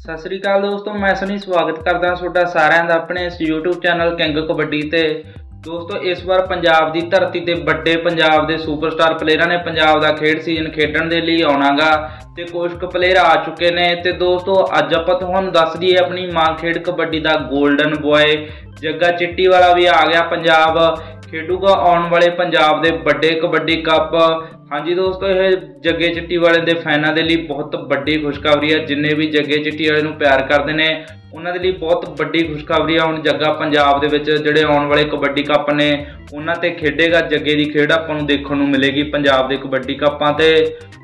ਸਤਿ ਸ੍ਰੀ ਅਕਾਲ ਦੋਸਤੋ, ਮੈਂ ਸਨੀ ਸਵਾਗਤ ਕਰਦਾ ਤੁਹਾਡਾ ਸਾਰਿਆਂ ਦਾ ਆਪਣੇ ਇਸ YouTube ਚੈਨਲ ਕਿੰਗ ਕਬੱਡੀ ਤੇ। ਦੋਸਤੋ, ਇਸ ਵਾਰ ਪੰਜਾਬ ਦੀ ਧਰਤੀ ਤੇ ਵੱਡੇ ਪੰਜਾਬ ਦੇ ਸੁਪਰਸਟਾਰ ਪਲੇਅਰਾਂ ਨੇ ਪੰਜਾਬ ਦਾ ਖੇਡ ਸੀਜ਼ਨ ਖੇਡਣ ਦੇ ਲਈ ਆਉਣਾਗਾ ਤੇ ਕੁਝ ਕੁ ਪਲੇਅਰ ਆ ਚੁੱਕੇ ਨੇ ਤੇ ਦੋਸਤੋ, ਅੱਜ ਆਪਾਂ ਤੁਹਾਨੂੰ ਦੱਸ ਦਈਏ ਆਪਣੀ ਮਾਂ ਖੇਡ ਕਬੱਡੀ ਦਾ 골ਡਨ ਬॉय ਜੱਗਾ ਚਿੱਟੀ ਵਾਲਾ ਵੀ ਆ ਗਿਆ ਪੰਜਾਬ। ਖੇਡੂਗਾ ਆਉਣ ਵਾਲੇ ਪੰਜਾਬ ਦੇ ਵੱਡੇ ਕਬੱਡੀ ਕੱਪ। ਹਾਂਜੀ ਦੋਸਤੋ, ਇਹ ਜੱਗੇ ਚਿੱਟੀ ਵਾਲੇ ਦੇ ਫੈਨਾਂ ਦੇ ਲਈ ਬਹੁਤ ਵੱਡੀ ਖੁਸ਼ਖਬਰੀ ਹੈ ਜਿੰਨੇ ਵੀ ਜੱਗੇ ਚਿੱਟੀ ਵਾਲੇ ਨੂੰ ਪਿਆਰ ਕਰਦੇ ਨੇ, ਉਹਨਾਂ ਦੇ ਲਈ ਬਹੁਤ ਵੱਡੀ ਖੁਸ਼ਖਬਰੀ ਆ। ਹੁਣ ਜੱਗਾ ਪੰਜਾਬ ਦੇ ਵਿੱਚ ਜਿਹੜੇ ਆਉਣ ਵਾਲੇ ਕਬੱਡੀ ਕੱਪ ਨੇ, ਉਹਨਾਂ ਤੇ ਖੇਡੇਗਾ ਜੱਗੇ ਦੀ ਖੇਡ ਆਪਾਂ ਨੂੰ ਦੇਖਣ ਨੂੰ ਮਿਲੇਗੀ ਪੰਜਾਬ ਦੇ ਕਬੱਡੀ ਕੱਪਾਂ ਤੇ।